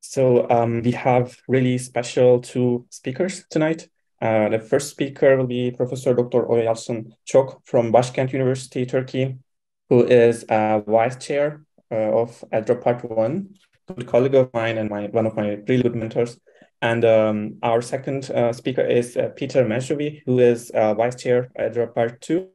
So um, we have really special two speakers tonight. Uh, the first speaker will be Professor Dr. Oya Yalçın Çok from Başkent University, Turkey, who is a vice chair uh, of EDRA Part 1, a colleague of mine and my one of my really good mentors. And um, our second uh, speaker is uh, Peter Merjavy, who is uh, vice chair EDRA Part 2.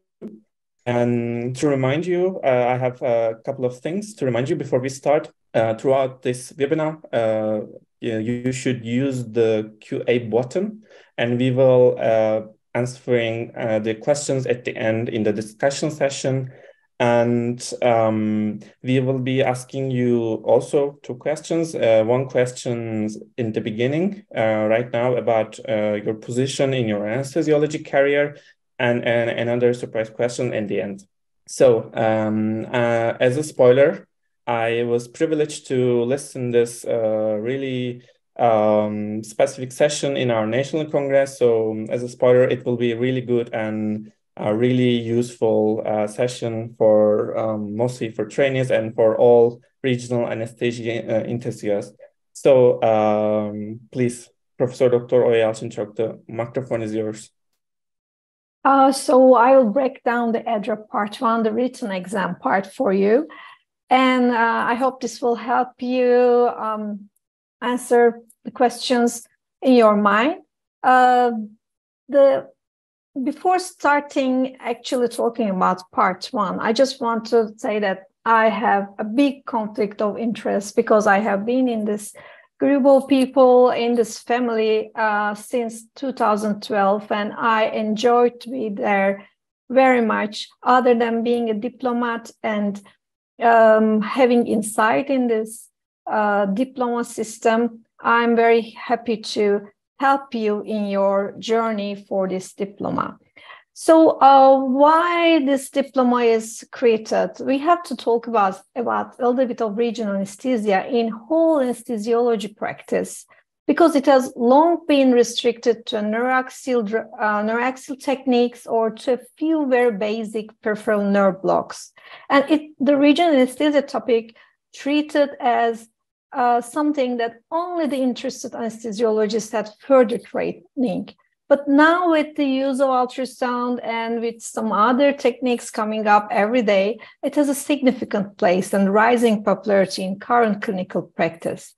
And to remind you, uh, I have a couple of things to remind you before we start. Uh, throughout this webinar, uh, you, should use the QA button and we will uh, answering uh, the questions at the end in the discussion session. And um, we will be asking you also two questions. Uh, one question in the beginning right now about your position in your anesthesiology career and, and another surprise question in the end. So um, as a spoiler, I was privileged to listen this uh, really um, specific session in our national congress. So um, as a spoiler, it will be really good and a really useful uh, session for um, mostly for trainees and for all regional anesthesia uh, enthusiasts. So um, please, Professor Dr. Oya Yalçın Çok, the microphone is yours. Uh, so I will break down the EDRA part one, the written exam part for you. And uh, I hope this will help you um, answer the questions in your mind. Uh, the before starting actually talking about part one, I just want to say that I have a big conflict of interest because I have been in this group of people in this family uh, since 2012, and I enjoyed to be there very much. Other than being a diplomat and um, having insight in this uh, diploma system, I'm very happy to help you in your journey for this diploma. So, uh, why this diploma is created? We have to talk about about a little bit of regional anesthesia in whole anesthesiology practice because it has long been restricted to neuroaxial, uh, techniques or to a few very basic peripheral nerve blocks. And it, the regional anesthesia topic treated as uh, something that only the interested anesthesiologists had further training. But now, with the use of ultrasound and with some other techniques coming up every day, it has a significant place and rising popularity in current clinical practice.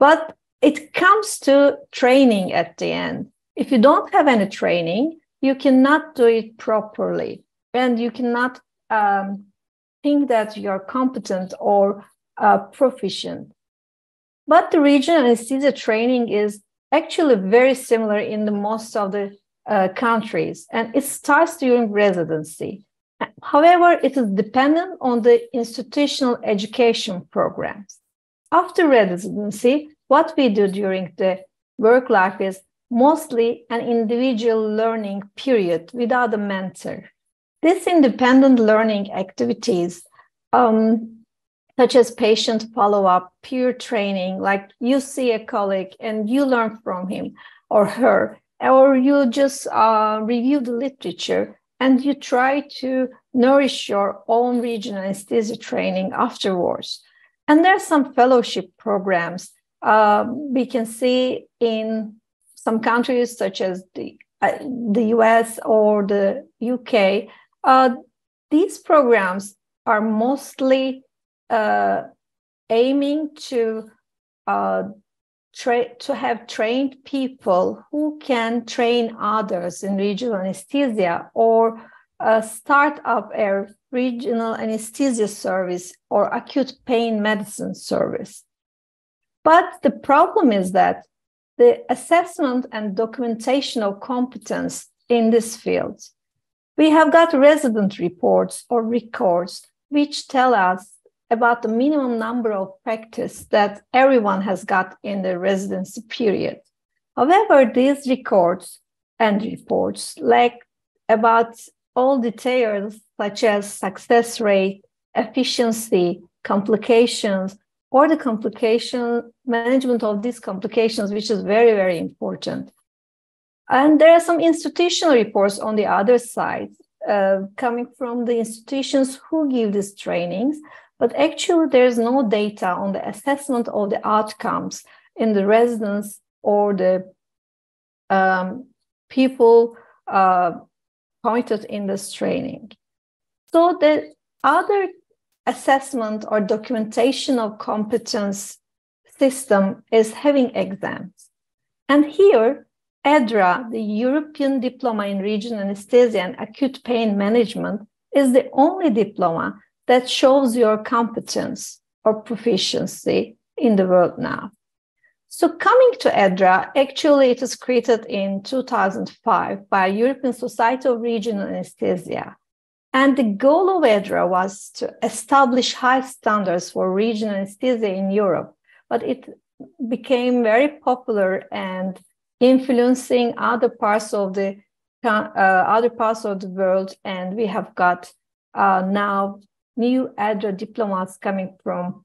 But it comes to training at the end. If you don't have any training, you cannot do it properly and you cannot um, think that you're competent or uh, proficient. But the regional anesthesia training is actually very similar in the most of the uh, countries, and it starts during residency. However, it is dependent on the institutional education programs. After residency, what we do during the work life is mostly an individual learning period without a mentor. These independent learning activities, um, such as patient follow up, peer training, like you see a colleague and you learn from him or her, or you just uh, review the literature and you try to nourish your own regional anesthesia training afterwards. And there are some fellowship programs uh, we can see in some countries such as the, uh, the US or the UK, uh, these programs are mostly uh, aiming to uh, tra- to have trained people who can train others in regional anesthesia or uh, start up a regional anesthesia service or acute pain medicine service. But the problem is that the assessment and documentation of competence in this field, we have got resident reports or records which tell us about the minimum number of practice that everyone has got in the residency period. However, these records and reports lack about all details such as success rate, efficiency, complications, or the complication management of these complications, which is very, very important. And there are some institutional reports on the other side uh, coming from the institutions who give these trainings, but actually there's no data on the assessment of the outcomes in the residents or the um, people uh, pointed in this training. So the other assessment or documentation of competence system is having exams. And here, EDRA, the European Diploma in Regional Anesthesia and Acute Pain Management, is the only diploma that shows your competence or proficiency in the world now. So coming to EDRA, actually it was created in 2005 by European Society of Regional Anesthesia. And the goal of EDRA was to establish high standards for regional anesthesia in Europe, but it became very popular and influencing other parts of the uh, other parts of the world. And we have got uh, now new EDRA diplomats coming from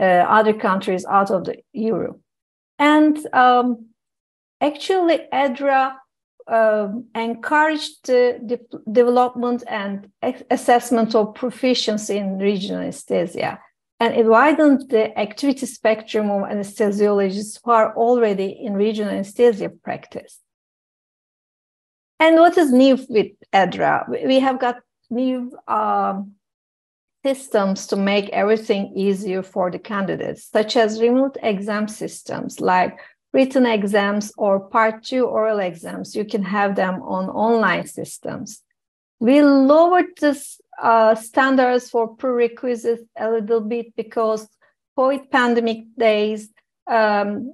uh, other countries out of the Europe. And um, actually, EDRA uh, encouraged the de- development and assessment of proficiency in regional anesthesia. And it widened the activity spectrum of anesthesiologists who are already in regional anesthesia practice. And what is new with EDRA? We have got new um, systems to make everything easier for the candidates, such as remote exam systems like written exams or part two oral exams. You can have them on online systems. We lowered the uh, standards for prerequisites a little bit because COVID pandemic days um,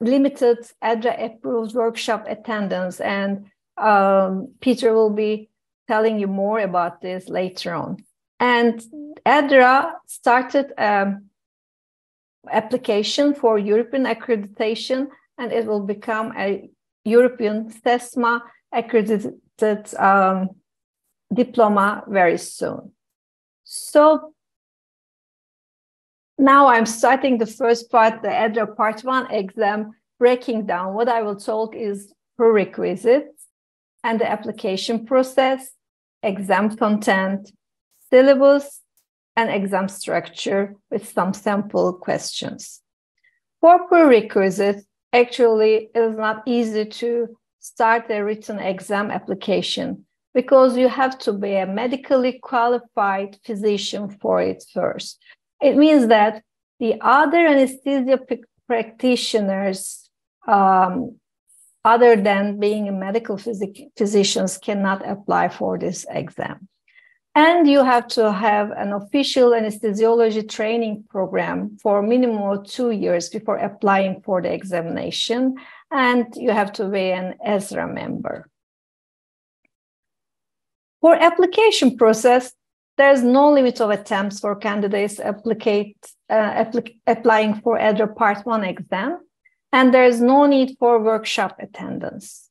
limited EDRA approved workshop attendance. And um, Peter will be telling you more about this later on. And EDRA started an application for European accreditation, and it will become a European CESMA accredited um, diploma very soon. So now I'm starting the first part, the EDRA part one exam, breaking down. What I will talk is prerequisites and the application process, exam content, syllabus, and exam structure with some sample questions. For prerequisites, actually, it is not easy to start a written exam application because you have to be a medically qualified physician for it first. It means that the other anesthesia practitioners, um, other than being a medical phys- physicians, cannot apply for this exam. And you have to have an official anesthesiology training program for minimum of two years before applying for the examination. And you have to be an ESRA member. For application process, there's no limit of attempts for candidates applicate, uh, applic- applying for EDRA Part 1 exam, and there's no need for workshop attendance.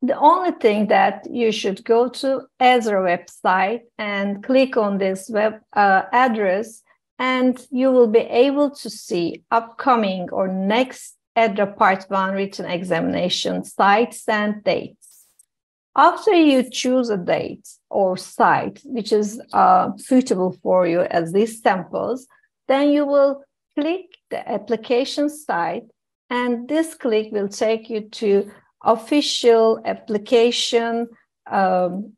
The only thing that you should go to ESRA website and click on this web uh, address, and you will be able to see upcoming or next EDRA Part 1 written examination sites and dates. After you choose a date or site which is uh, suitable for you as these samples, then you will click the application site and this click will take you to official application um,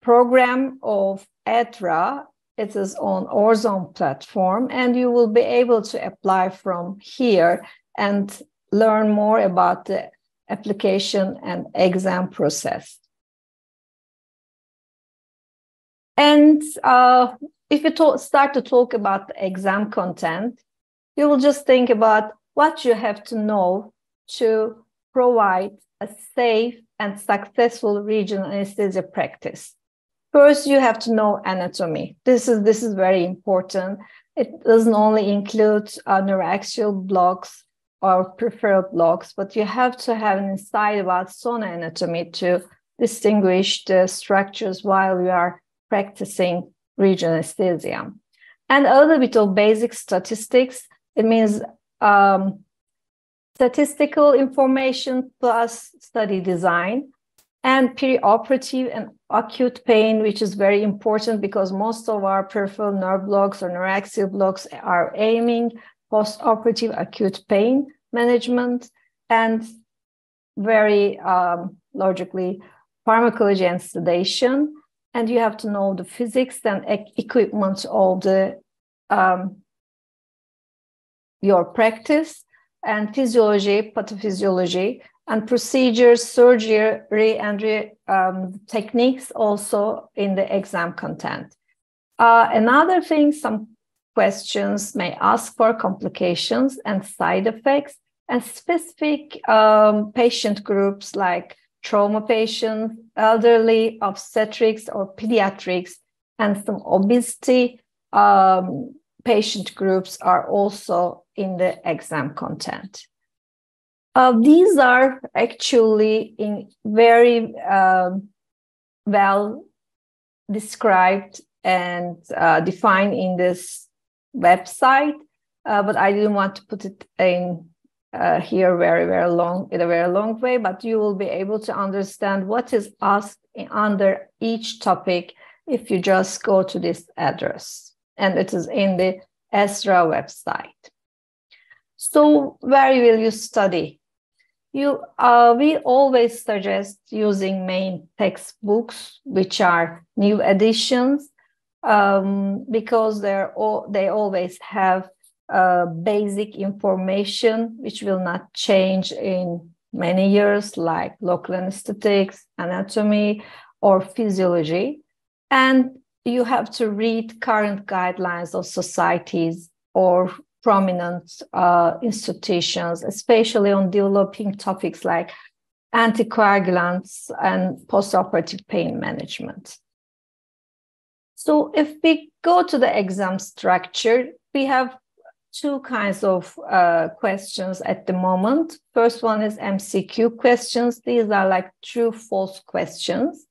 program of EDRA. It is on Orzone platform and you will be able to apply from here and learn more about the application and exam process. And uh, if you talk, start to talk about the exam content, you will just think about what you have to know to provide a safe and successful regional anesthesia practice. First, you have to know anatomy. This is this is very important. It doesn't only include uh, neuroaxial blocks or peripheral blocks, but you have to have an insight about sonoanatomy to distinguish the structures while you are practicing regional anesthesia. And a little bit of basic statistics. It means um, statistical information plus study design and perioperative and acute pain, which is very important because most of our peripheral nerve blocks or neuroaxial blocks are aiming post-operative acute pain management, and very um, logically pharmacology and sedation. And you have to know the physics and e- equipment of the um, your practice and physiology, pathophysiology, and procedures, surgery, and um, techniques also in the exam content. Uh, another thing, some questions may ask for complications and side effects and specific um, patient groups like trauma patients, elderly, obstetrics, or pediatrics, and some obesity um, patient groups are also in the exam content. Uh, these are actually in very uh, well described and uh, defined in this website, uh, but I didn't want to put it in uh, here very very long in a very long way. But you will be able to understand what is asked under each topic if you just go to this address, and it is in the ESRA website. So where will you study? You, uh, we always suggest using main textbooks, which are new editions, um, because they're all, they always have uh, basic information which will not change in many years, like local anesthetics, anatomy, or physiology. And you have to read current guidelines of societies or prominent uh, institutions, especially on developing topics like anticoagulants and postoperative pain management. So, if we go to the exam structure, we have two kinds of uh, questions at the moment. First one is MCQ questions. These are like true false questions.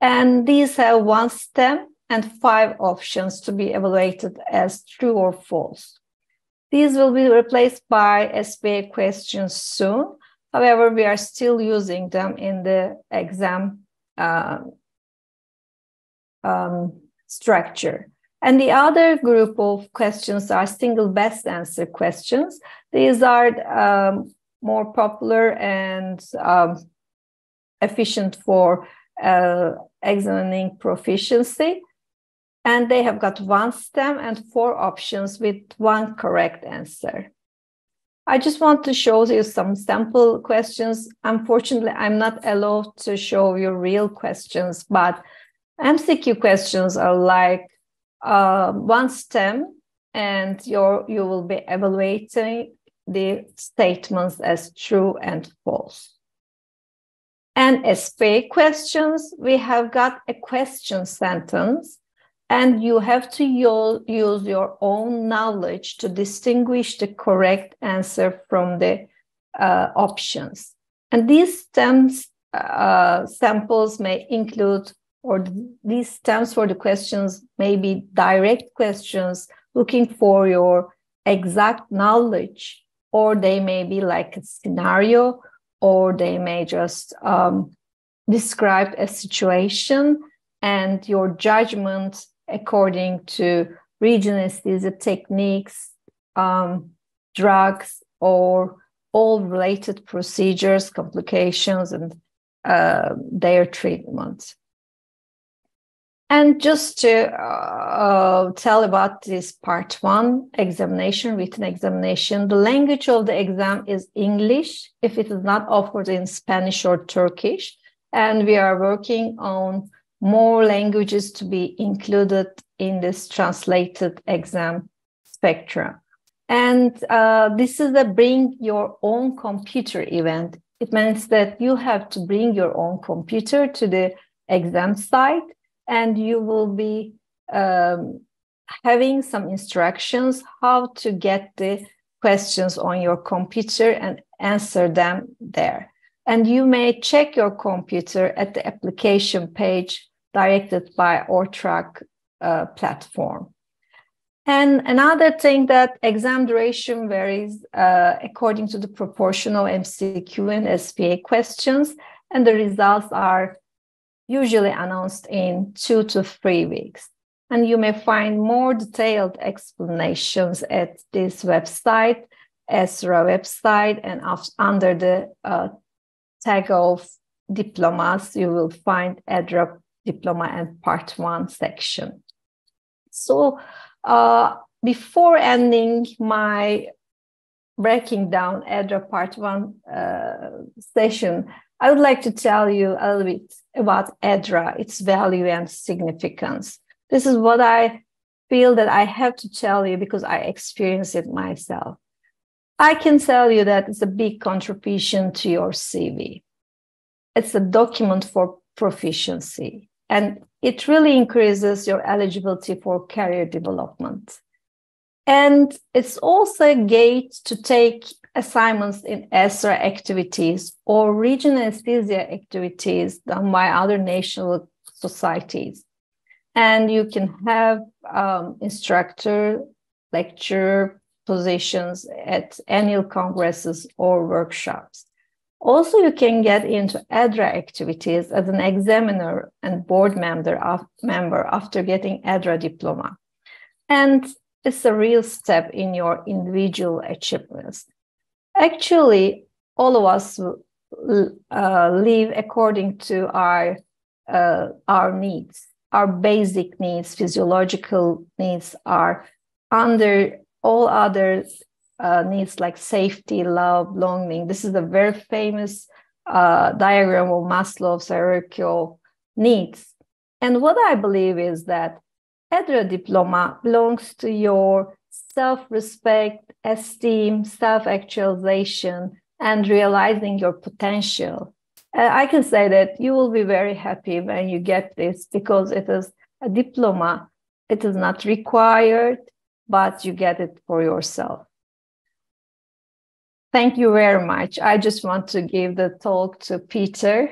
And these have one stem and five options to be evaluated as true or false. These will be replaced by SBA questions soon. However, we are still using them in the exam uh, um, structure. And the other group of questions are single best answer questions. These are um, more popular and um, efficient for uh, examining proficiency and they have got one stem and four options with one correct answer. I just want to show you some sample questions. Unfortunately, I'm not allowed to show you real questions, but MCQ questions are like uh, one stem, and you you will be evaluating the statements as true and false. And SBA questions, we have got a question sentence and you have to use your own knowledge to distinguish the correct answer from the uh, options. And these stems uh, samples may include, or these stems for the questions may be direct questions looking for your exact knowledge, or they may be like a scenario, or they may just um, describe a situation and your judgment according to regional anesthesia techniques, um, drugs, or all related procedures, complications, and uh, their treatment. And just to uh, tell about this part one examination, written examination, the language of the exam is English if it is not offered in Spanish or Turkish. And we are working on more languages to be included in this translated exam spectrum. And uh, this is a bring your own computer event. It means that you have to bring your own computer to the exam site and you will be um, having some instructions how to get the questions on your computer and answer them there. And you may check your computer at the application page directed by ORTRAC uh, platform. And another thing that exam duration varies uh, according to the proportional MCQ and SBA questions, and the results are usually announced in two to three weeks. And you may find more detailed explanations at this website, ESRA website, and under the uh, tag of diplomas, you will find EDRA diploma and part one section. So uh, before ending my breaking down EDRA part one uh, session, I would like to tell you a little bit about EDRA, its value and significance. This is what I feel that I have to tell you because I experienced it myself. I can tell you that it's a big contribution to your CV. It's a document for proficiency, and it really increases your eligibility for career development. And it's also a gate to take assignments in ESRA activities or regional anesthesia activities done by other national societies. And you can have um, instructor, lecturer positions at annual congresses or workshops. Also, you can get into EDRA activities as an examiner and board member, of, member after getting EDRA diploma. And it's a real step in your individual achievements. Actually, all of us uh, live according to our uh, our needs. Our basic needs, physiological needs, are under all other uh, needs like safety, love, longing. This is a very famous uh, diagram of Maslow's hierarchical needs. And what I believe is that EDRA diploma belongs to your self respect, esteem, self actualization, and realizing your potential. I can say that you will be very happy when you get this because it is a diploma. It is not required, but you get it for yourself. Thank you very much. I just want to give the talk to Peter.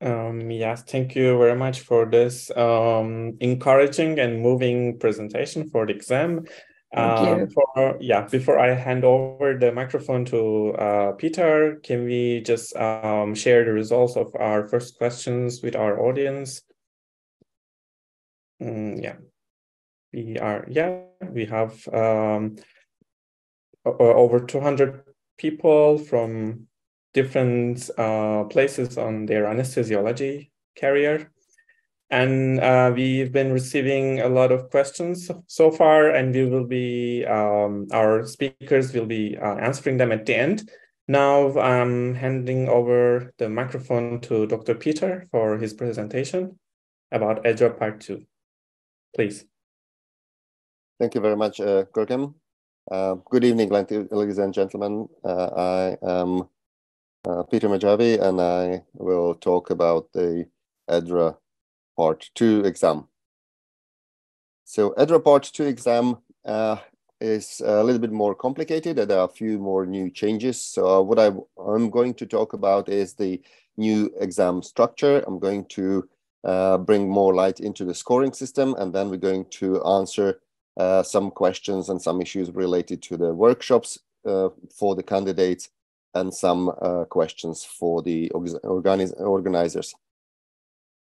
Um, yes, thank you very much for this um, encouraging and moving presentation for the exam. Um, for, yeah, before I hand over the microphone to uh, Peter, can we just um, share the results of our first questions with our audience? Mm, yeah, we are, yeah, we have um, over 200 people from different uh, places on their anesthesiology career. And uh, we've been receiving a lot of questions so far, and we will be, um, our speakers will be uh, answering them at the end. Now I'm handing over the microphone to Dr. Peter for his presentation about EDRA Part 2. Please. Thank you very much, uh, Görkem. Uh, good evening, ladies and gentlemen. Uh, I am uh, Peter Merjavy, and I will talk about the EDRA Part 2 exam. So EDRA Part 2 exam uh, is a little bit more complicated and there are a few more new changes. So what I, I'm going to talk about is the new exam structure. I'm going to uh, bring more light into the scoring system and then we're going to answer uh, some questions and some issues related to the workshops uh, for the candidates and some uh, questions for the organiz organizers.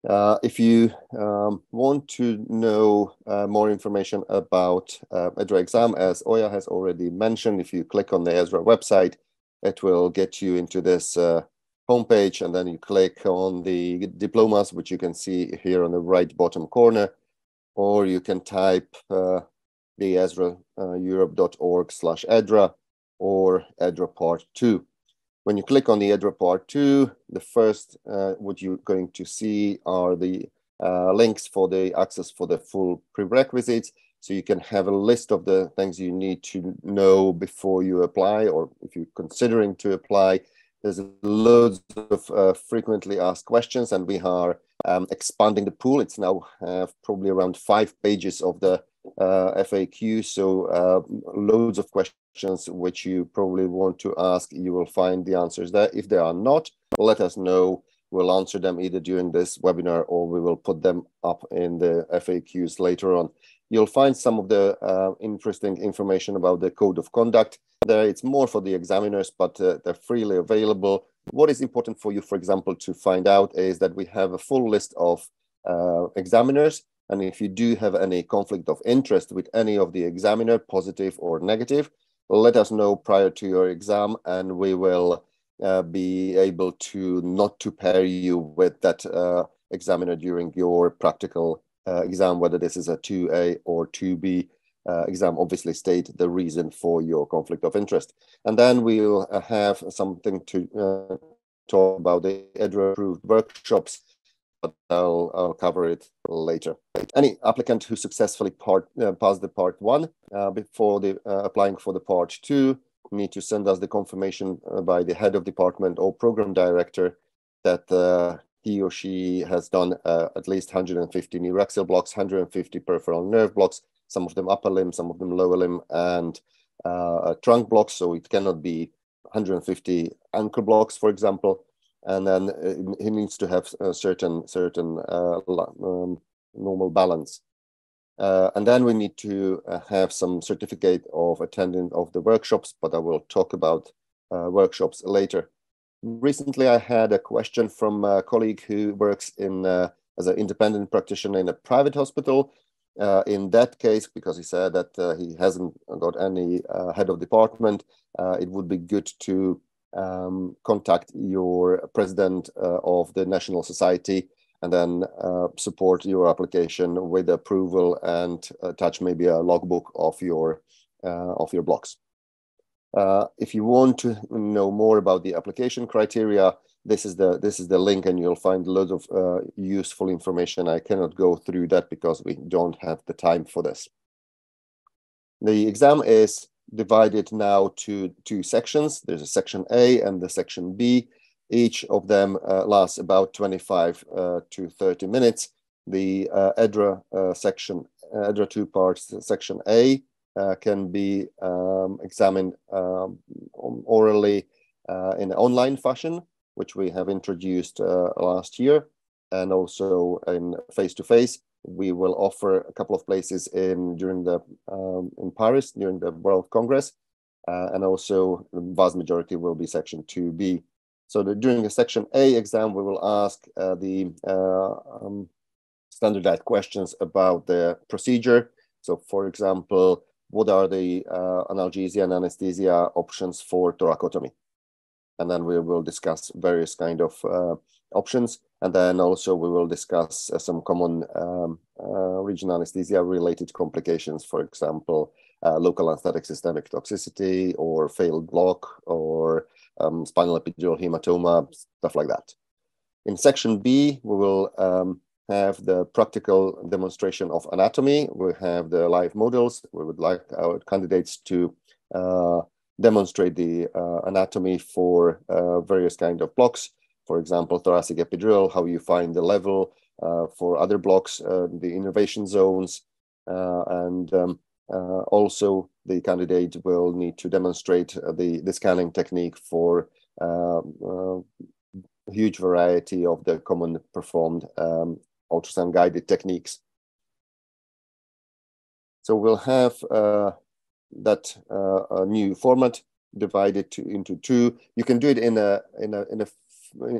Uh, if you um, want to know uh, more information about uh, EDRA exam, as Oya has already mentioned, if you click on the ESRA website, it will get you into this homepage and then you click on the diplomas, which you can see here on the right bottom corner, or you can type uh, the esraeurope.org slash EDRA or EDRA part two. When you click on the EDRA part two, the first uh, what you're going to see are the uh, links for the access for the full prerequisites. So you can have a list of the things you need to know before you apply, or if you're considering to apply. There's loads of uh, frequently asked questions, and we are um, expanding the pool. It's now uh, probably around five pages of the uh, FAQ. So uh, loads of questions which you probably want to ask. You will find the answers there. If they are not, let us know. We'll answer them either during this webinar or we will put them up in the FAQs later on. You'll find some of the uh, interesting information about the code of conduct. There, it's more for the examiners, but uh, they're freely available. What is important for you, for example, to find out is that we have a full list of uh, examiners. And if you do have any conflict of interest with any of the examiner, positive or negative, let us know prior to your exam and we will uh, be able to not to pair you with that uh, examiner during your practical uh, exam, whether this is a 2A or 2B uh, exam, obviously state the reason for your conflict of interest. And then we'll uh, have something to uh, talk about the EDRA approved workshops, but I'll, I'll cover it later. Any applicant who successfully part, uh, passed the part one uh, before the applying for the part two need to send us the confirmation by the head of department or program director that he or she has done uh, at least 150 neuraxial blocks, 150 peripheral nerve blocks, some of them upper limb, some of them lower limb, and uh, trunk blocks. So it cannot be 150 ankle blocks, for example. And then uh, he needs to have a certain certain uh, um, normal balance. Uh, and then we need to uh, have some certificate of attendance of the workshops, but I will talk about workshops later. Recently, I had a question from a colleague who works in uh, as an independent practitioner in a private hospital. Uh, in that case, because he said that uh, he hasn't got any uh, head of department, uh, it would be good to um, contact your president uh, of the National Society and then support your application with approval and attach maybe a logbook of your of your blocks. Uh, if you want to know more about the application criteria, this is the this is the link, and you'll find lot of uh, useful information. I cannot go through that because we don't have the time for this. The exam is divided now to two sections. There's a section A and the section B. Each of them uh, lasts about 25 uh, to 30 minutes. The uh, EDRA uh, section, EDRA two parts, section A uh, can be um, examined um, orally uh, in an online fashion, which we have introduced uh, last year, and also in face-to-face. We will offer a couple of places in during the um, in Paris during the World Congress, uh, and also the vast majority will be Section 2B. So the, during the Section A exam, we will ask uh, the uh, um, standardized questions about the procedure. So, for example, what are the uh, analgesia and anesthesia options for thoracotomy? And then we will discuss various kind of uh, options. And then also we will discuss uh, some common um, uh, regional anesthesia related complications, for example, uh, local anesthetic systemic toxicity or failed block or um, spinal epidural hematoma, stuff like that. In section B, we will um, have the practical demonstration of anatomy. We have the live models. We would like our candidates to uh, demonstrate the uh, anatomy for uh, various kind of blocks. For example, thoracic epidural, how you find the level uh, for other blocks, uh, the innervation zones, uh, and um, also the candidate will need to demonstrate the, the scanning technique for um, huge variety of the common performed um, ultrasound guided techniques. So we'll have uh, that uh, new format divided to, into two. You can do it in a in a in a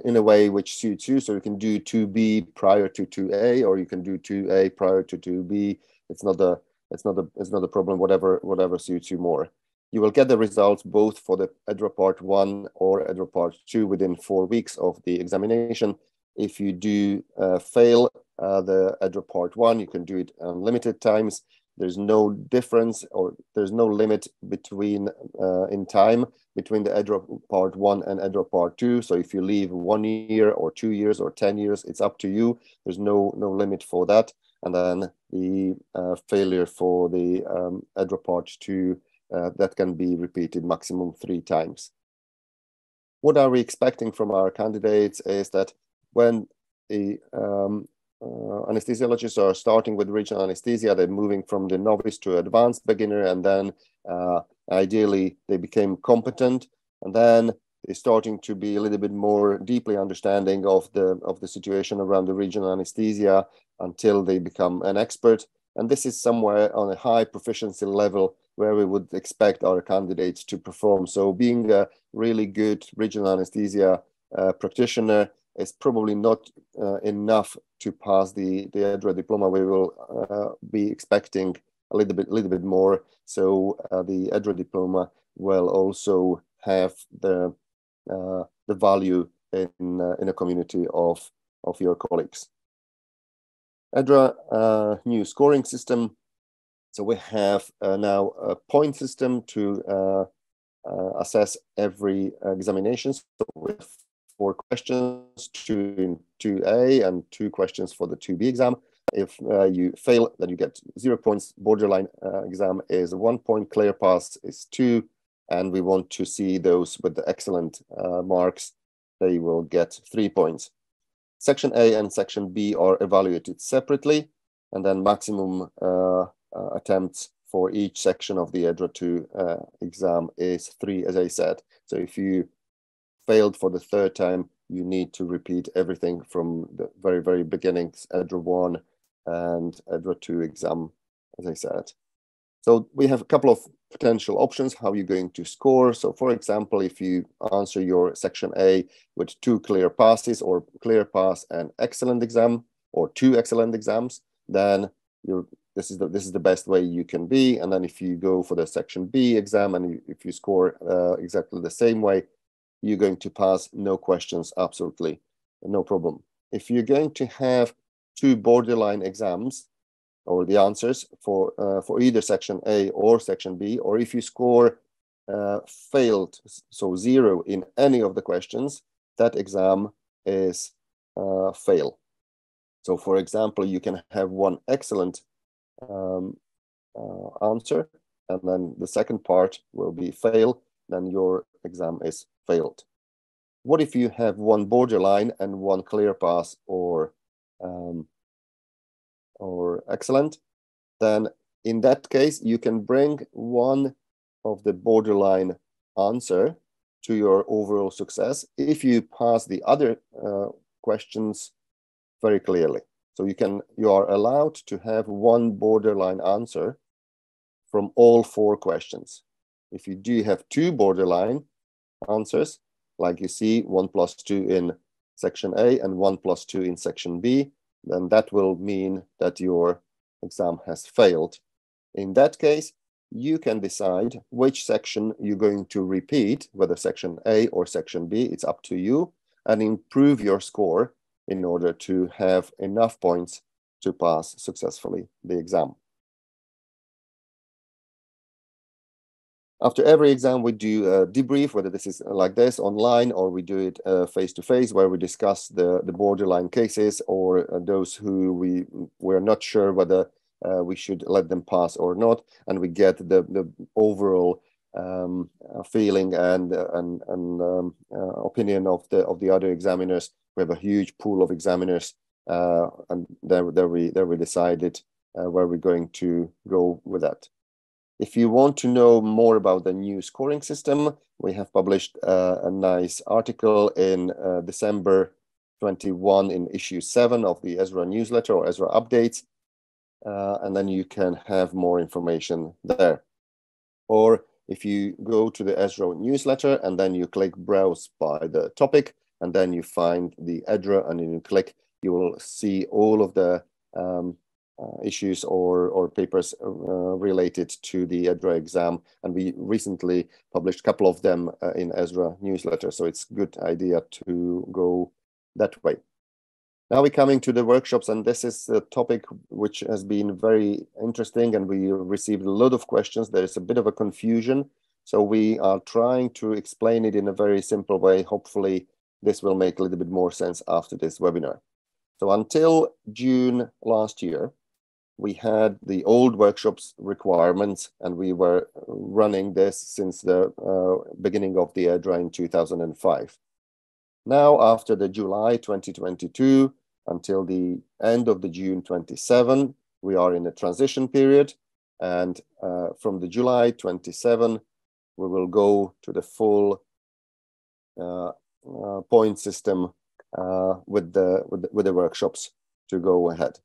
in a way which suits you. So you can do 2B prior to 2A, or you can do 2A prior to 2B. It's not a it's not a it's not a problem. Whatever whatever suits you more. You will get the results both for the EDRA Part 1 or EDRA Part 2 within four weeks of the examination. If you do uh, fail uh, the EDRA Part 1, you can do it unlimited times. There's no difference or there's no limit between uh, in time between the EDRA Part 1 and EDRA Part 2. So if you leave one year or two years or 10 years, it's up to you. There's no, no limit for that. And then the uh, failure for the um, Part 2, uh, that can be repeated maximum three times. What are we expecting from our candidates is that when the um, uh, anesthesiologists are starting with regional anesthesia, they're moving from the novice to advanced beginner, and then uh, ideally they became competent, and then they're starting to be a little bit more deeply understanding of the of the situation around the regional anesthesia until they become an expert. And this is somewhere on a high proficiency level where we would expect our candidates to perform. So being a really good regional anesthesia uh, practitioner is probably not uh, enough to pass the, the EDRA diploma. We will uh, be expecting a little bit, little bit more. So uh, the EDRA diploma will also have the, uh, the value in, uh, in a community of, of your colleagues. EDRA uh, new scoring system. So we have now a point system to assess every examination. So with four questions, in 2A and two questions for the 2B exam. If uh, you fail, then you get zero points. Borderline uh, exam is one point, clear pass is two, and we want to see those with the excellent uh, marks. They will get three points. Section A and Section B are evaluated separately, and then maximum uh, uh, attempts for each section of the EDRA 2 uh, exam is three, as I said. So if you failed for the third time, you need to repeat everything from the very, very beginnings, EDRA 1 and EDRA 2 exam, as I said. So we have a couple of potential options, how you're going to score. So for example, if you answer your section A with two clear passes or clear pass and excellent exam or two excellent exams, then you're this is the this is the best way you can be. And then if you go for the section B exam and you, if you score uh, exactly the same way, you're going to pass no questions, absolutely no problem. If you're going to have two borderline exams or the answers for, uh, for either section A or section B, or if you score uh, failed, so zero in any of the questions, that exam is uh, fail. So for example, you can have one excellent um, uh, answer, and then the second part will be fail, then your exam is failed. What if you have one borderline and one clear pass or um, or excellent? Then in that case, you can bring one of the borderline answer to your overall success if you pass the other uh, questions very clearly. So you can you are allowed to have one borderline answer from all four questions. If you do have two borderline answers, like you see one plus two in section A and one plus two in section B, then that will mean that your exam has failed. In that case, you can decide which section you're going to repeat, whether section A or section B, it's up to you, and improve your score in order to have enough points to pass successfully the exam. After every exam, we do a debrief, whether this is like this online or we do it face to face, where we discuss the, the borderline cases or uh, those who we we're not sure whether uh, we should let them pass or not, and we get the the overall um, uh, feeling and uh, and, and um, uh, opinion of the of the other examiners. We have a huge pool of examiners, and there there we there we decided where we're going to go with that. If you want to know more about the new scoring system, we have published uh, a nice article in uh, December 21 in issue 7 of the ESRA newsletter or ESRA updates. Uh, and then you can have more information there. Or if you go to the ESRA newsletter and then you click browse by the topic, and then you find the EDRA and you click, you will see all of the um, issues or, or papers uh, related to the EDRA exam. And we recently published a couple of them uh, in ESRA newsletter. So it's a good idea to go that way. Now we're coming to the workshops, and this is a topic which has been very interesting, and we received a lot of questions. There is a bit of a confusion. So we are trying to explain it in a very simple way. Hopefully, this will make a little bit more sense after this webinar. So until June last year, we had the old workshops requirements and we were running this since the uh, beginning of the EDRA in 2005. Now, after the July 2022 until the end of the June 27, we are in a transition period. And uh, from the July 27, we will go to the full uh, uh point system uh, with, the, with, the, with the workshops to go ahead.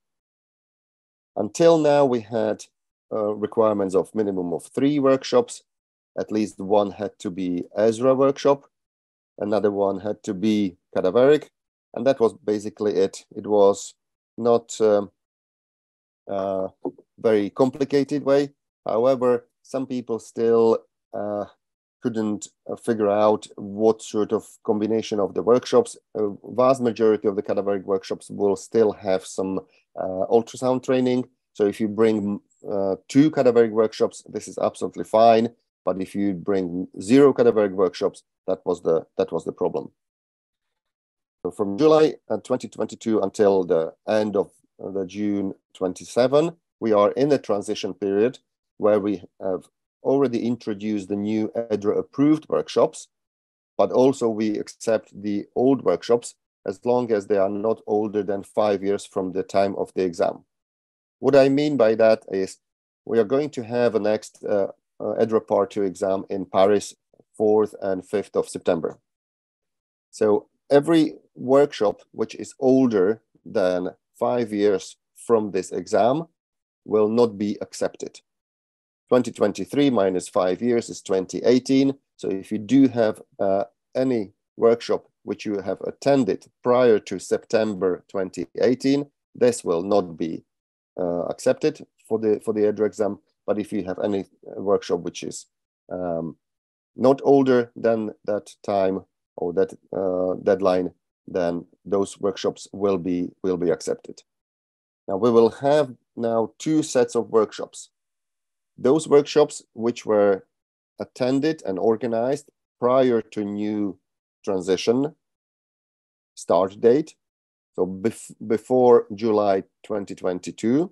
Until now, we had uh, requirements of minimum of three workshops. At least one had to be ESRA workshop. Another one had to be cadaveric. and that was basically it. It was not um, uh, very complicated way. However, some people still uh, couldn't uh, figure out what sort of combination of the workshops. A vast majority of the cadaveric workshops will still have some uh, ultrasound training. So if you bring uh, two cadaveric workshops, this is absolutely fine. But if you bring zero cadaveric workshops, that was the that was the problem. So from July uh, 2022 until the end of uh, the June 27, we are in a transition period where we have already introduced the new EDRA approved workshops, but also we accept the old workshops as long as they are not older than five years from the time of the exam. What I mean by that is we are going to have a next uh, uh, EDRA Part 2 exam in Paris 4th and 5th of September. So every workshop which is older than five years from this exam will not be accepted. 2023 minus five years is 2018. So if you do have uh, any workshop which you have attended prior to September 2018, this will not be uh, accepted for the for the EDRA exam. But if you have any workshop which is um, not older than that time or that uh, deadline, then those workshops will be will be accepted. Now we will have now two sets of workshops. Those workshops which were attended and organized prior to new transition start date, so bef before July 2022,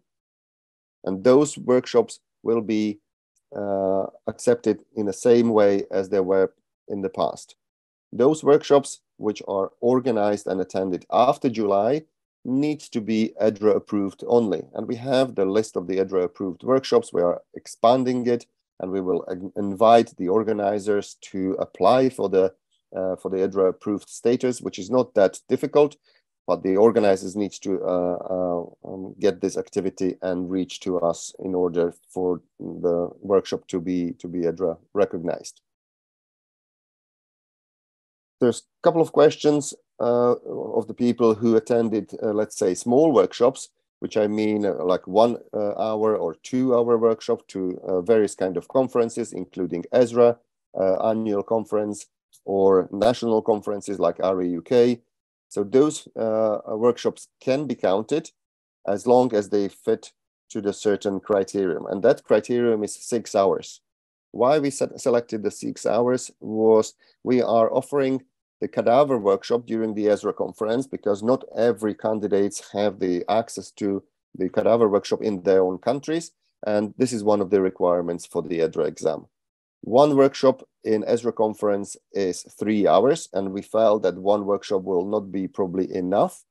and those workshops will be uh, accepted in the same way as they were in the past. Those workshops which are organized and attended after July needs to be EDRA approved only. And we have the list of the EDRA approved workshops. We are expanding it and we will invite the organizers to apply for the uh, for the EDRA approved status, which is not that difficult, but the organizers need to uh, uh, um, get this activity and reach to us in order for the workshop to be to be EDRA recognized. There's a couple of questions of the people who attended, uh, let's say, small workshops, which I mean uh, like one uh, hour or two hour workshop to uh, various kind of conferences, including ESRA uh, annual conference or national conferences like RA-UK. So those workshops can be counted as long as they fit to the certain criterion. And that criterion is six hours. Why we selected the six hours was we are offering the cadaver workshop during the ESRA conference because not every candidates have the access to the cadaver workshop in their own countries. And this is one of the requirements for the EDRA exam. One workshop in ESRA conference is three hours, and we felt that one workshop will not be probably enough.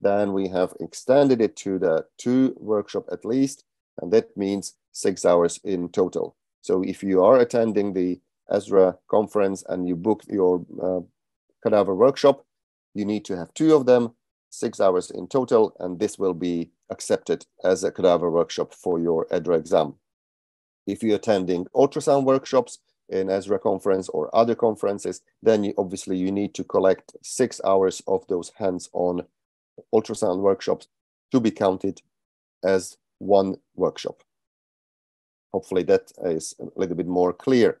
Then we have extended it to the two workshop at least, and that means six hours in total. So if you are attending the ESRA conference and you book your uh, cadaver workshop. You need to have two of them, six hours in total, and this will be accepted as a cadaver workshop for your EDRA exam. If you're attending ultrasound workshops in ESRA conference or other conferences, then you, obviously you need to collect six hours of those hands-on ultrasound workshops to be counted as one workshop. Hopefully that is a little bit more clear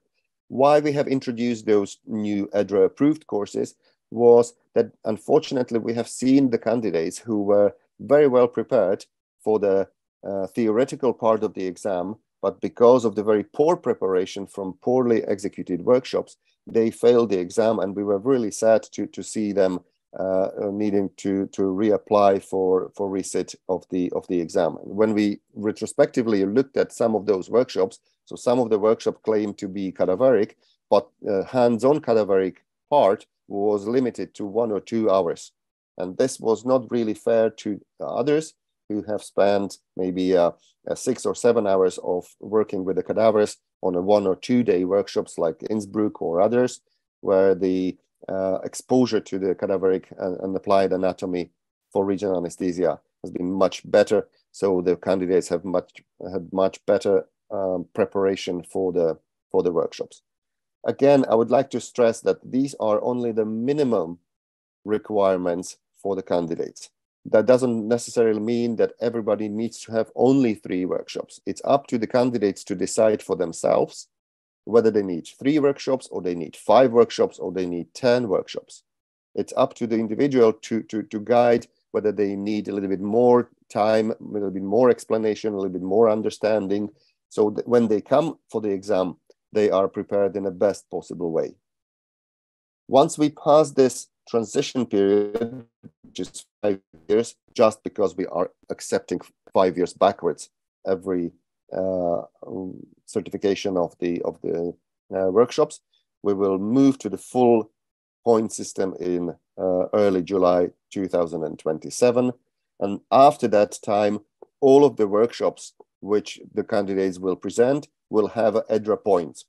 why we have introduced those new EDRA approved courses was that unfortunately we have seen the candidates who were very well prepared for the uh, theoretical part of the exam, but because of the very poor preparation from poorly executed workshops, they failed the exam and we were really sad to, to see them uh, needing to, to reapply for, for resit of the, of the exam. When we retrospectively looked at some of those workshops, so some of the workshop claimed to be cadaveric, but uh, hands-on cadaveric part was limited to one or two hours. And this was not really fair to others who have spent maybe uh, uh, six or seven hours of working with the cadavers on a one or two day workshops like Innsbruck or others, where the uh, exposure to the cadaveric and, and, applied anatomy for regional anesthesia has been much better. So the candidates have much had much better um, preparation for the for the workshops. Again, I would like to stress that these are only the minimum requirements for the candidates. That doesn't necessarily mean that everybody needs to have only three workshops. It's up to the candidates to decide for themselves whether they need three workshops or they need five workshops or they need 10 workshops. It's up to the individual to, to, to guide whether they need a little bit more time, a little bit more explanation, a little bit more understanding. So when they come for the exam, they are prepared in the best possible way. Once we pass this transition period, which is five years, just because we are accepting five years backwards every certification of the of the uh, workshops, we will move to the full point system in uh, early July 2027. And after that time, all of the workshops which the candidates will present will have EDRA points.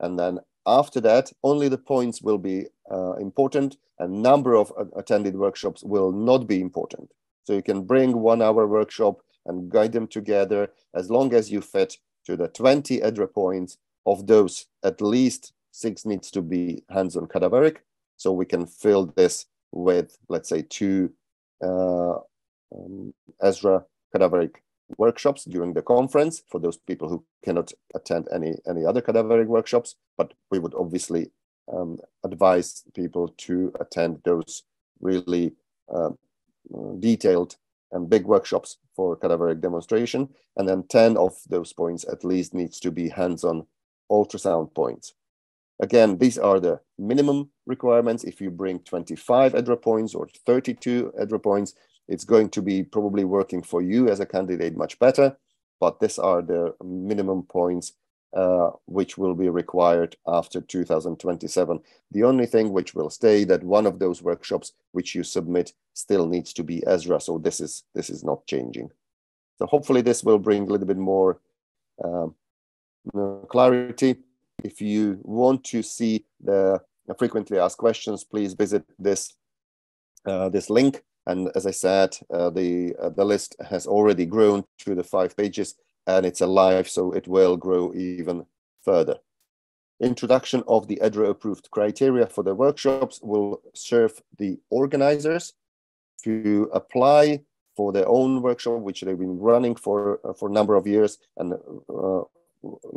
And then after that, only the points will be uh, important and number of attended workshops will not be important. So you can bring one hour workshop and guide them together as long as you fit to the 20 EDRA points of those, at least six needs to be hands-on cadaveric. So we can fill this with, let's say, two uh, um, ESRA cadaveric workshops during the conference for those people who cannot attend any any other cadaveric workshops. But we would obviously um, advise people to attend those really uh, detailed and big workshops for cadaveric demonstration. And then 10 of those points at least needs to be hands-on ultrasound points. Again, these are the minimum requirements. If you bring 25 EDRA points or 32 EDRA points, it's going to be probably working for you as a candidate much better. But these are the minimum points uh, which will be required after 2027. The only thing which will stay that one of those workshops which you submit still needs to be ESRA. So this is this is not changing. So hopefully this will bring a little bit more um, clarity. If you want to see the frequently asked questions, please visit this uh, this link. And as I said, uh, the uh, the list has already grown to the five pages and it's alive, so it will grow even further. Introduction of the EDRA approved criteria for the workshops will serve the organizers to apply for their own workshop, which they've been running for, uh, for a number of years. And uh,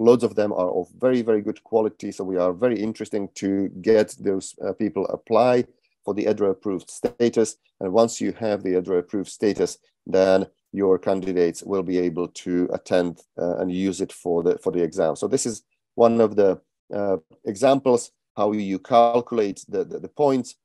loads of them are of very, very good quality. So we are very interesting to get those uh, people apply for the EDRA approved status. And once you have the EDRA approved status, then your candidates will be able to attend uh, and use it for the for the exam. So this is one of the uh, examples how you calculate the, the, the, points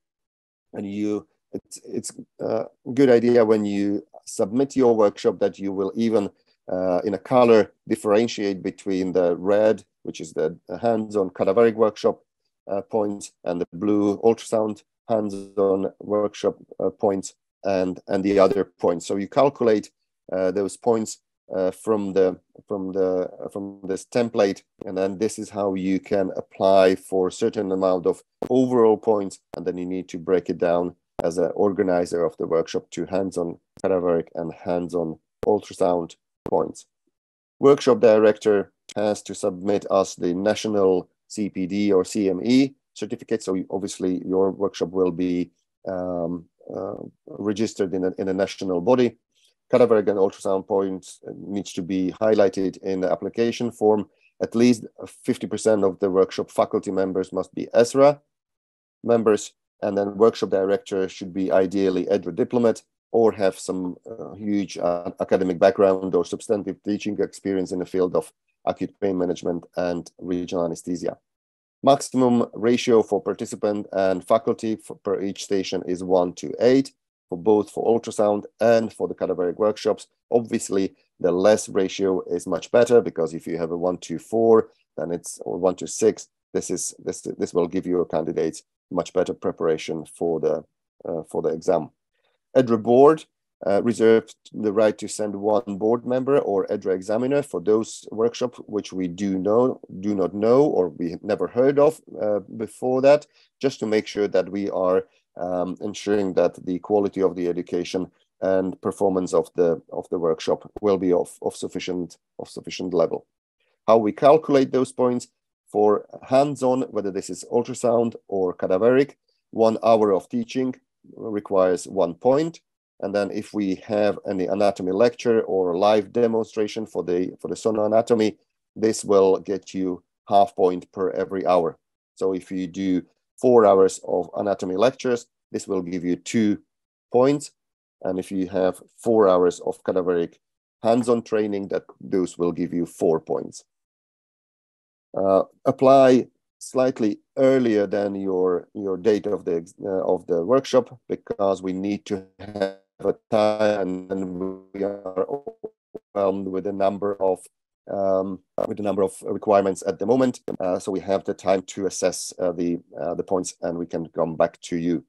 and you it's it's a uh, good idea when you submit your workshop that you will even uh, in a color differentiate between the red which is the hands-on cadaveric workshop uh, points and the blue ultrasound hands-on workshop uh, points and and the other points. So you calculate uh, those points uh, from the from the from this template and then this is how you can apply for a certain amount of overall points and then you need to break it down as an organizer of the workshop to hands-on cadaveric and hands-on ultrasound points. Workshop director has to submit us the national cpd or cme certificate. So obviously your workshop will be um, registered in a, in a national body cadaveric and ultrasound points needs to be highlighted in the application form. At least 50% of the workshop faculty members must be ESRA members, and then workshop director should be ideally EDRA diplomat or have some uh, huge uh, academic background or substantive teaching experience in the field of acute pain management and regional anesthesia. Maximum ratio for participant and faculty for, per each station is one to eight for both for ultrasound and for the cadaveric workshops. Obviously, the less ratio is much better because if you have a one to four, then it's or one to six. This is this this will give your candidates much better preparation for the uh, for the exam. EDRA board uh, reserved the right to send one board member or EDRA examiner for those workshops which we do know do not know or we have never heard of uh, before that, just to make sure that we are um, ensuring that the quality of the education and performance of the of the workshop will be of, of sufficient of sufficient level. How we calculate those points for hands-on, whether this is ultrasound or cadaveric, one hour of teaching requires one point. And then if we have any anatomy lecture or live demonstration for the for the sonoanatomy, this will get you half point per every hour. So if you do four hours of anatomy lectures, this will give you two points. And if you have four hours of cadaveric hands-on training, that those will give you four points. Uh, apply slightly earlier than your your date of the uh, of the workshop because we need to have a time and we are overwhelmed with a number of um, with the number of requirements at the moment. Uh, so we have the time to assess uh, the uh, the points and we can come back to you.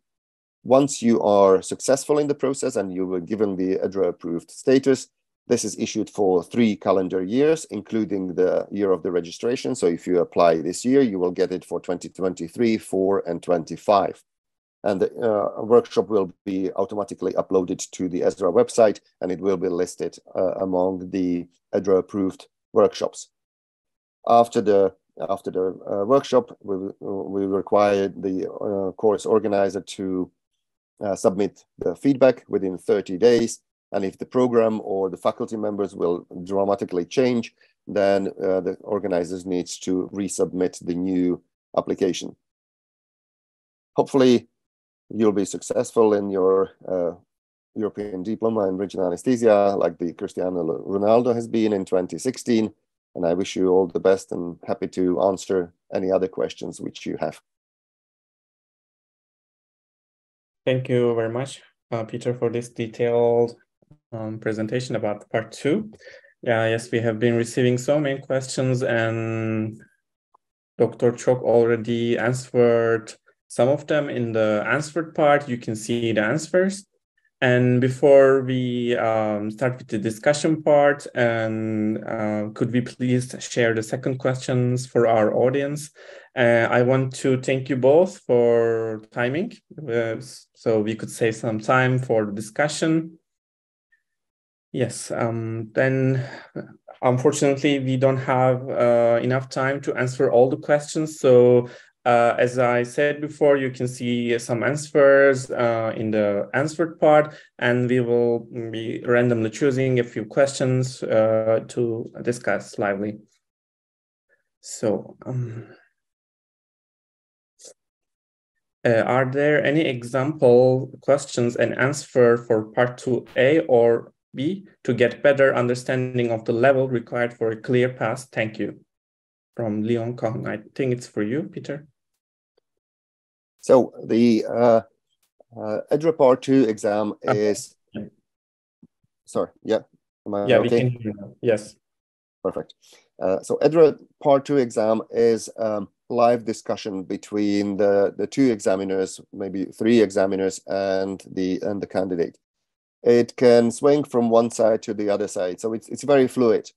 Once you are successful in the process and you were given the EDRA approved status, this is issued for three calendar years, including the year of the registration. So if you apply this year, you will get it for 2023, 4, and 25. And the uh, workshop will be automatically uploaded to the ESRA website, and it will be listed uh, among the EDRA approved workshops. After the after the uh, workshop, we, we require the uh, course organizer to uh, submit the feedback within 30 days and if the program or the faculty members will dramatically change, then uh, the organizers needs to resubmit the new application. Hopefully, you'll be successful in your uh, European diploma in regional anesthesia, like the Cristiano Ronaldo has been in 2016. And I wish you all the best and happy to answer any other questions which you have. Thank you very much, uh, Peter, for this detailed um, presentation about part two. Yeah, yes, we have been receiving so many questions and Dr. Çok already answered some of them in the answered part. You can see the answers. And before we um, start with the discussion part, and uh, could we please share the second questions for our audience? Uh, I want to thank you both for timing, uh, so we could save some time for the discussion. Yes, um, then unfortunately, we don't have uh, enough time to answer all the questions. So uh, as I said before, you can see some answers uh, in the answered part, and we will be randomly choosing a few questions uh, to discuss lively. So, um, uh, are there any example questions and answer for part 2A or B, to get better understanding of the level required for a clear pass. Thank you. From Leon Kong. I think it's for you, Peter. So the uh, uh, EDRA Part 2 exam is... Okay. Sorry, yeah. yeah, okay? we can hear you Yes. Perfect. Uh, so EDRA Part 2 exam is um, live discussion between the, the two examiners, maybe three examiners and the, and the candidate it can swing from one side to the other side. So it's, it's very fluid.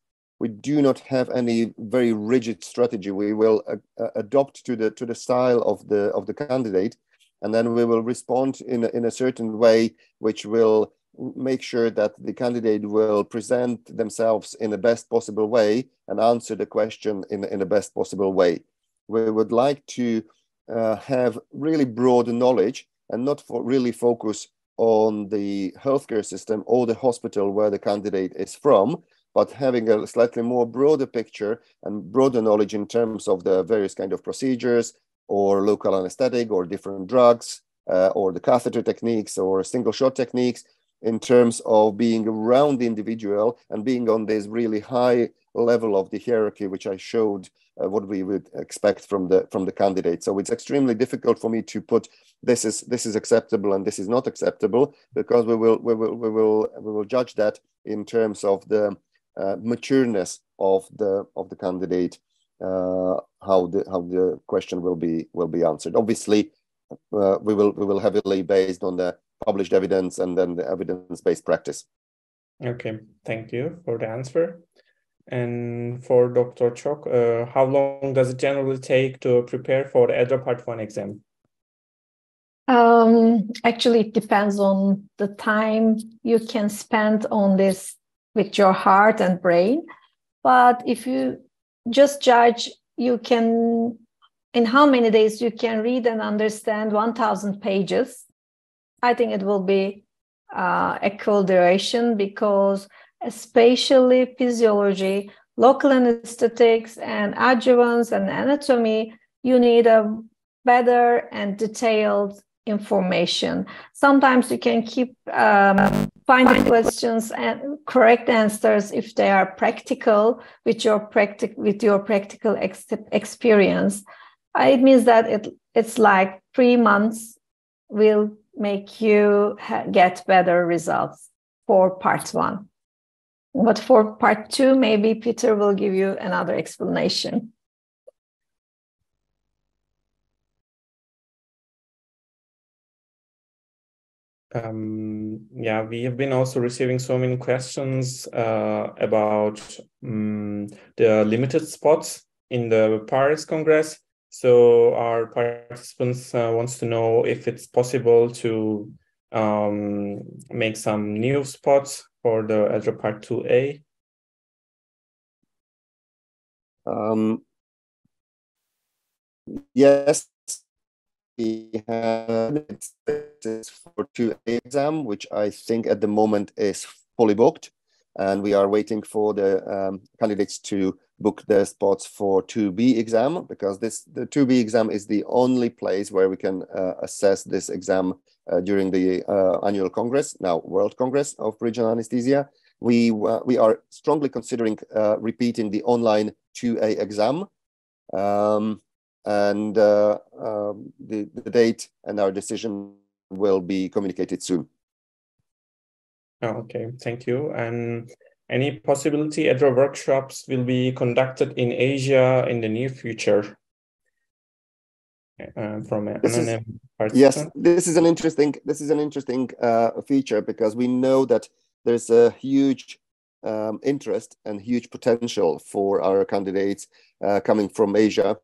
We do not have any very rigid strategy. We will uh, adopt to the, to the style of the, of the candidate, and then we will respond in a, in a certain way, which will make sure that the candidate will present themselves in the best possible way and answer the question in, in the best possible way. We would like to uh, have really broad knowledge and not for really focus on the healthcare system or the hospital where the candidate is from, but having a slightly more broader picture and broader knowledge in terms of the various kind of procedures or local anesthetic or different drugs uh, or the catheter techniques or single shot techniques in terms of being around the individual and being on this really high level of the hierarchy, which I showed uh, what we would expect from the from the candidate. So it's extremely difficult for me to put this is this is acceptable and this is not acceptable because we will we will we will we will judge that in terms of the uh, matureness of the of the candidate uh, how the how the question will be will be answered. Obviously, uh, we will we will heavily based on the published evidence and then the evidence based practice. Okay, thank you for the answer. And for Dr. Çok, uh, how long does it generally take to prepare for the EDRA Part 1 exam? Um, actually, it depends on the time you can spend on this with your heart and brain. But if you just judge, you can, in how many days you can read and understand 1,000 pages. I think it will be uh, equal duration because especially physiology, local anesthetics and adjuvants and anatomy, you need a better and detailed information. Sometimes you can keep um, finding questions and correct answers if they are practical with your practic with your practical ex experience. Uh, it means that it it's like three months will make you get better results for part one. But for part two, maybe Peter will give you another explanation. Um, yeah, we have been also receiving so many questions uh, about um, the limited spots in the Paris Congress. So our participants uh, wants to know if it's possible to um, make some new spots for the ESRA Part 2A. Um, yes, we have for 2A exam, which I think at the moment is fully booked. And we are waiting for the um, candidates to book their spots for 2B exam because this the 2B exam is the only place where we can uh, assess this exam uh, during the uh, annual Congress, now World Congress of Regional Anesthesia. We, uh, we are strongly considering uh, repeating the online 2A exam. Um, and uh, um, the, the date and our decision will be communicated soon. Oh, okay, thank you. And any possibility other workshops will be conducted in Asia in the near future? Uh, from an is, yes, this is an interesting this is an interesting uh, feature because we know that there's a huge um, interest and huge potential for our candidates uh, coming from Asia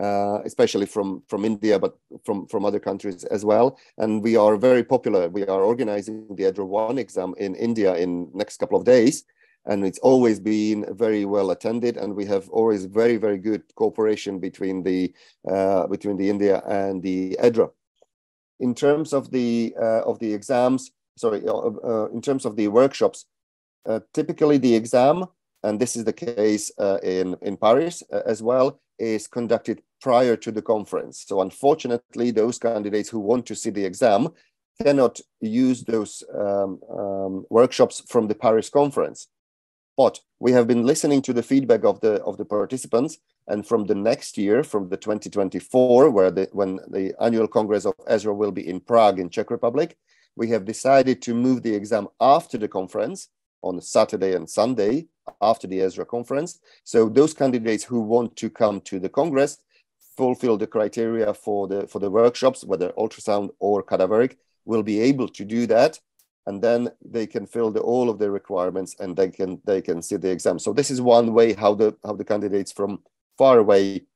uh, especially from from India, but from from other countries as well. And we are very popular. We are organizing the EDRA one exam in India in next couple of days, and it's always been very well attended. And we have always very very good cooperation between the uh, between the India and the EDRA. In terms of the uh, of the exams, sorry, uh, uh, in terms of the workshops, typically the exam and this is the case uh, in, in Paris uh, as well, is conducted prior to the conference. So unfortunately, those candidates who want to see the exam cannot use those um, um, workshops from the Paris conference. But we have been listening to the feedback of the of the participants, and from the next year, from the 2024, where the when the annual Congress of ESRA will be in Prague in Czech Republic, we have decided to move the exam after the conference on Saturday and Sunday after the ESRA conference. So those candidates who want to come to the Congress fulfill the criteria for the for the workshops, whether ultrasound or cadaveric, will be able to do that, and then they can fill the, all of the requirements and they can they can sit the exam. So this is one way how the how the candidates from far away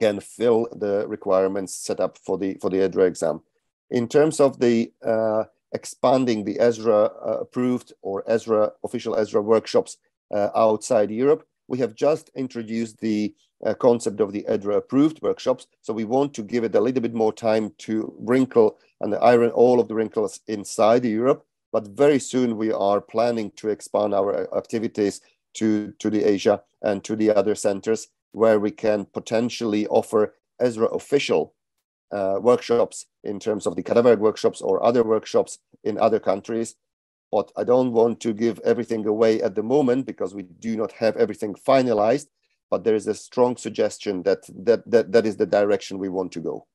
can fill the requirements set up for the for the EDRA exam. In terms of the uh, expanding the ESRA uh, approved or ESRA official ESRA workshops outside Europe. We have just introduced the uh, concept of the EDRA approved workshops. So we want to give it a little bit more time to wrinkle and iron all of the wrinkles inside Europe. But very soon we are planning to expand our activities to, to the Asia and to the other centers where we can potentially offer ESRA official uh, workshops in terms of the cadaver workshops or other workshops in other countries. But I don't want to give everything away at the moment because we do not have everything finalized. But there is a strong suggestion that that that, that is the direction we want to go.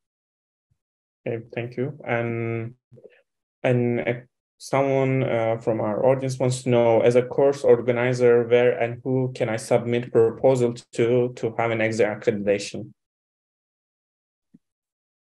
Okay, thank you. And and someone uh, from our audience wants to know, as a course organizer, where and who can I submit proposal to to have an ESRA accreditation?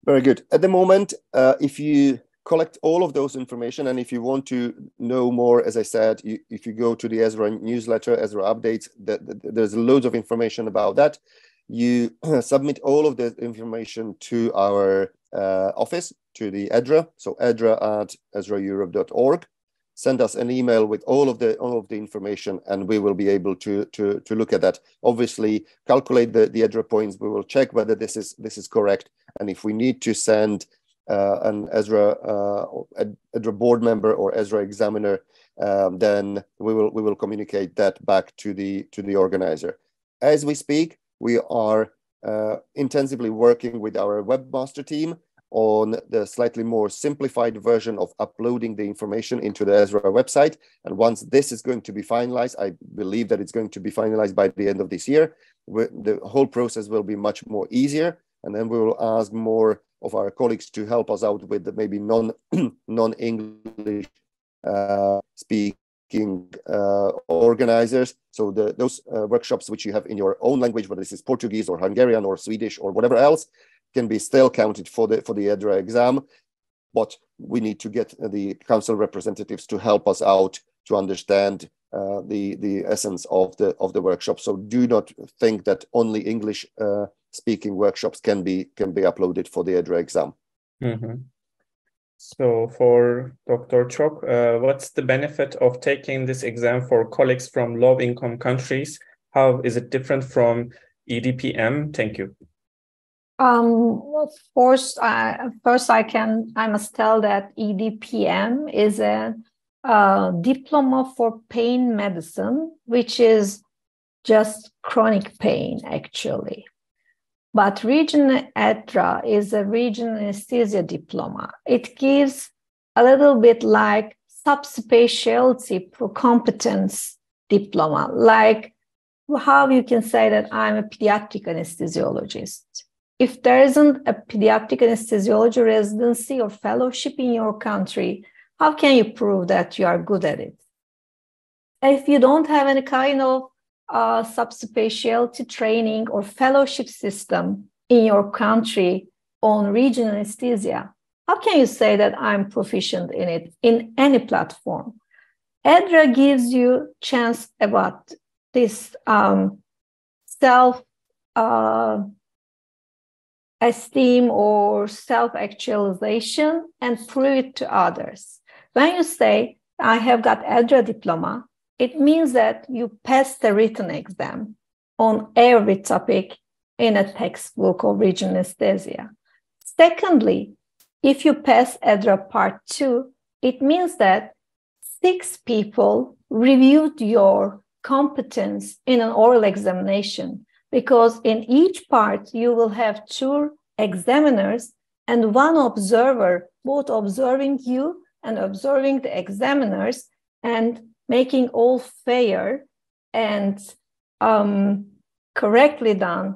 Very good. At the moment, uh, if you collect all of those information, and if you want to know more, as I said, you, if you go to the ESRA newsletter, ESRA updates, that, that, there's loads of information about that. You submit all of the information to our uh, office, to the EDRA, so edra at esraeurope.org send us an email with all of the all of the information and we will be able to to to look at that. Obviously calculate the the EDRA points. We will check whether this is this is correct. And if we need to send an ESRA uh, ESRA board member or ESRA examiner, um, then we will we will communicate that back to the to the organizer. As we speak, we are uh, intensively working with our webmaster team on the slightly more simplified version of uploading the information into the ESRA website. And once this is going to be finalized, I believe that it's going to be finalized by the end of this year. The whole process will be much more easier. And then we will ask more of our colleagues to help us out with maybe non non-English uh, speaking uh, organizers. So the, those uh, workshops which you have in your own language, whether this is Portuguese or Hungarian or Swedish or whatever else, can be still counted for the for the EDRA exam, but we need to get the council representatives to help us out to understand uh, the the essence of the of the workshop. So do not think that only English uh, speaking workshops can be can be uploaded for the EDRA exam. Mm -hmm. So for Dr. Çok, uh, what's the benefit of taking this exam for colleagues from low income countries? How is it different from EDPM? Thank you. Um, first, I, first I can I must tell that EDPM is a, a diploma for pain medicine, which is just chronic pain actually. But regional EDRA is a regional anesthesia diploma. It gives a little bit like subspecialty competence diploma, like how you can say that I'm a pediatric anesthesiologist if there isn't a pediatric anesthesiology residency or fellowship in your country, how can you prove that you are good at it? If you don't have any kind of uh, subspecialty training or fellowship system in your country on regional anesthesia, how can you say that I'm proficient in it in any platform? EDRA gives you chance about this um, self uh, esteem or self actualization and prove it to others. When you say, I have got EDRA diploma, it means that you passed the written exam on every topic in a textbook of regional anesthesia. Secondly, if you pass EDRA part two, it means that six people reviewed your competence in an oral examination because in each part you will have two examiners and one observer, both observing you and observing the examiners and making all fair and um, correctly done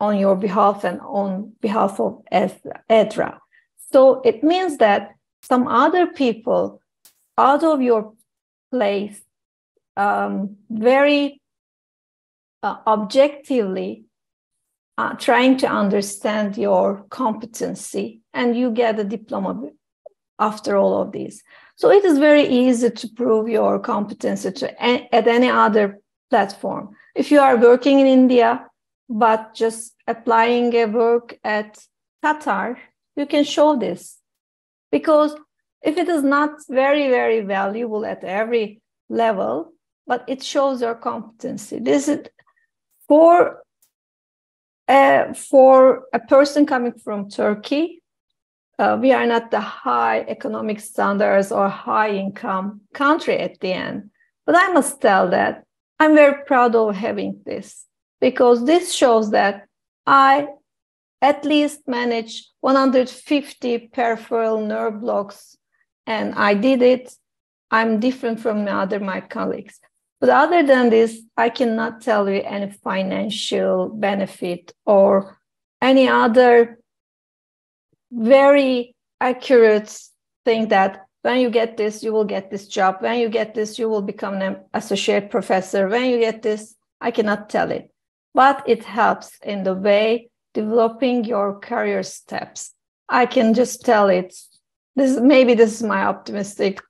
on your behalf and on behalf of EDRA. So it means that some other people out of your place um, very uh, objectively uh, trying to understand your competency and you get a diploma after all of these so it is very easy to prove your competency to, at any other platform. If you are working in india but just applying a work at qatar you can show this. Because if it is not very very valuable at every level but it shows your competency this is for uh, for a person coming from Turkey, uh, we are not the high economic standards or high income country at the end. But I must tell that I'm very proud of having this because this shows that I at least manage 150 peripheral nerve blocks and I did it. I'm different from other my colleagues. But other than this, I cannot tell you any financial benefit or any other very accurate thing that when you get this, you will get this job. When you get this, you will become an associate professor. When you get this, I cannot tell it. But it helps in the way developing your career steps. I can just tell it. This is maybe this is my optimistic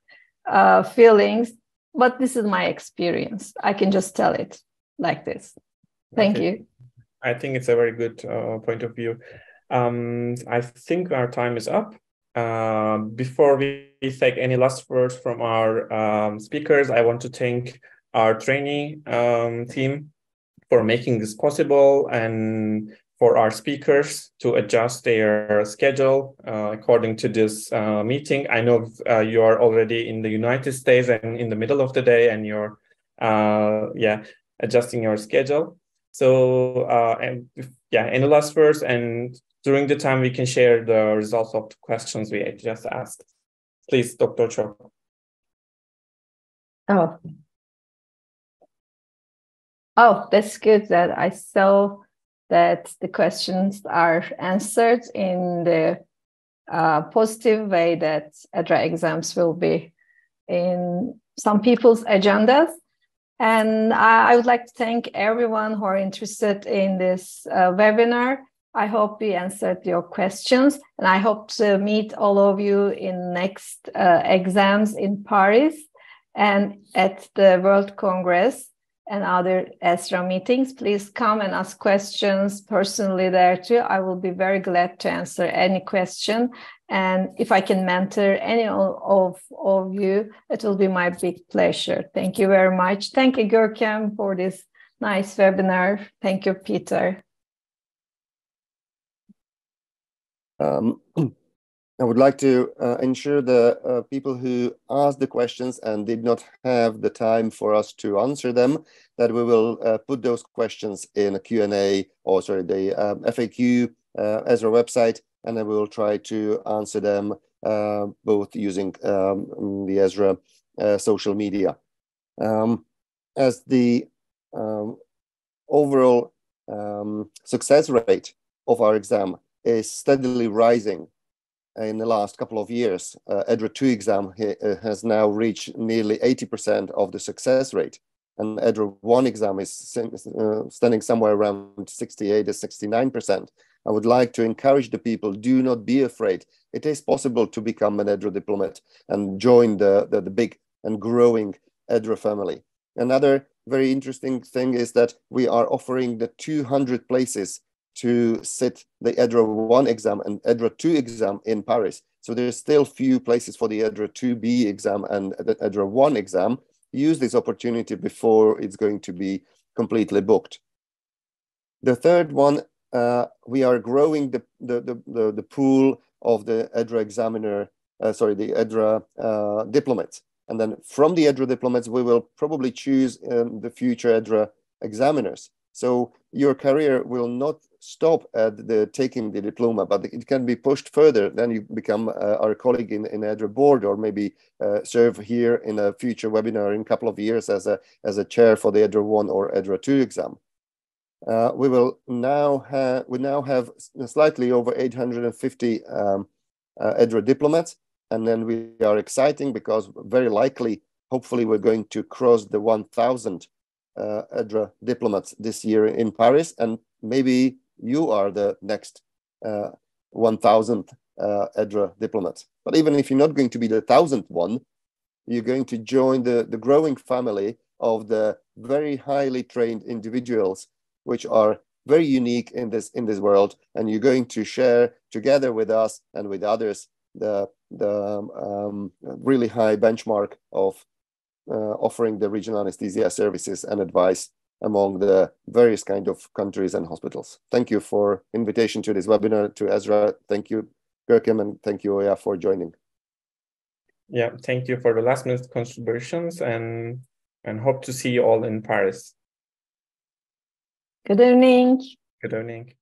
uh, feelings but this is my experience. I can just tell it like this. Thank okay. you. I think it's a very good uh, point of view. Um, I think our time is up. Uh, before we take any last words from our um, speakers, I want to thank our training um, team for making this possible and for our speakers to adjust their schedule uh, according to this uh, meeting. I know uh, you are already in the United States and in the middle of the day, and you're uh, yeah adjusting your schedule. So uh, and yeah, analyze first, and during the time we can share the results of the questions we just asked. Please, Dr. Cho. Oh. Oh, that's good that I saw that the questions are answered in the uh, positive way that EDRA exams will be in some people's agendas. And I would like to thank everyone who are interested in this uh, webinar. I hope we answered your questions and I hope to meet all of you in next uh, exams in Paris and at the World Congress and other ESRA meetings, please come and ask questions personally there too. I will be very glad to answer any question. And if I can mentor any of, of you, it will be my big pleasure. Thank you very much. Thank you, Görkem, for this nice webinar. Thank you, Peter. Um, I would like to uh, ensure the uh, people who asked the questions and did not have the time for us to answer them, that we will uh, put those questions in a Q&A or sorry, the um, FAQ uh, our website, and then we will try to answer them uh, both using um, the ESRA uh, social media. Um, as the um, overall um, success rate of our exam is steadily rising in the last couple of years. Uh, EDRA 2 exam uh, has now reached nearly 80% of the success rate. And EDRA 1 exam is uh, standing somewhere around 68 or 69%. I would like to encourage the people, do not be afraid. It is possible to become an EDRA diplomat and join the, the, the big and growing EDRA family. Another very interesting thing is that we are offering the 200 places to sit the EDRA 1 exam and EDRA 2 exam in Paris. So there's still few places for the EDRA 2B exam and the EDRA 1 exam. Use this opportunity before it's going to be completely booked. The third one, uh, we are growing the, the, the, the, the pool of the EDRA examiner, uh, sorry, the EDRA uh, diplomats. And then from the EDRA diplomats, we will probably choose um, the future EDRA examiners. So your career will not stop at the taking the diploma, but it can be pushed further. Then you become uh, our colleague in, in EDRA board or maybe uh, serve here in a future webinar in a couple of years as a, as a chair for the EDRA 1 or EDRA 2 exam. Uh, we will now have, we now have slightly over 850 um, uh, EDRA diplomats. And then we are exciting because very likely, hopefully we're going to cross the 1000 uh, EDRA diplomats this year in Paris, and maybe you are the next uh, 1000th uh, EDRA diplomats. But even if you're not going to be the thousandth one, you're going to join the, the growing family of the very highly trained individuals, which are very unique in this in this world, and you're going to share together with us and with others the the um, really high benchmark of Uh, offering the regional anesthesia services and advice among the various kind of countries and hospitals. Thank you for invitation to this webinar to ESRA. Thank you, Görkem, and thank you, Oya, for joining. Yeah, thank you for the last minute contributions and and hope to see you all in Paris. Good evening. Good evening.